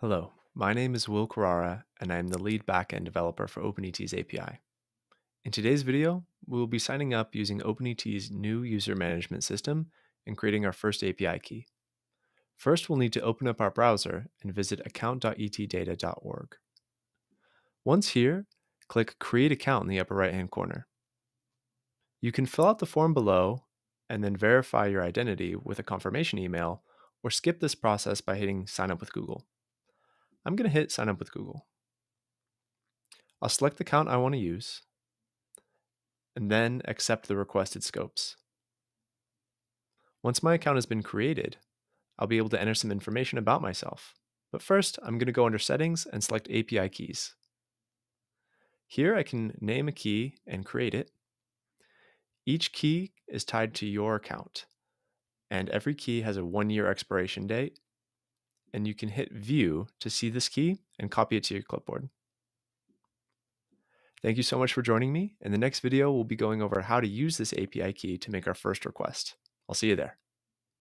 Hello, my name is Will Carrara, and I am the lead backend developer for OpenET's API. In today's video, we will be signing up using OpenET's new user management system and creating our first API key. First, we'll need to open up our browser and visit account.etdata.org. Once here, click Create Account in the upper right-hand corner. You can fill out the form below and then verify your identity with a confirmation email, or skip this process by hitting Sign up with Google. I'm going to hit sign up with Google. I'll select the account I want to use and then accept the requested scopes. Once my account has been created, I'll be able to enter some information about myself. But first, I'm going to go under Settings and select API Keys. Here I can name a key and create it. Each key is tied to your account, and every key has a one year expiration date and you can hit view to see this key and copy it to your clipboard. Thank you so much for joining me. In the next video, we'll be going over how to use this API key to make our first request. I'll see you there.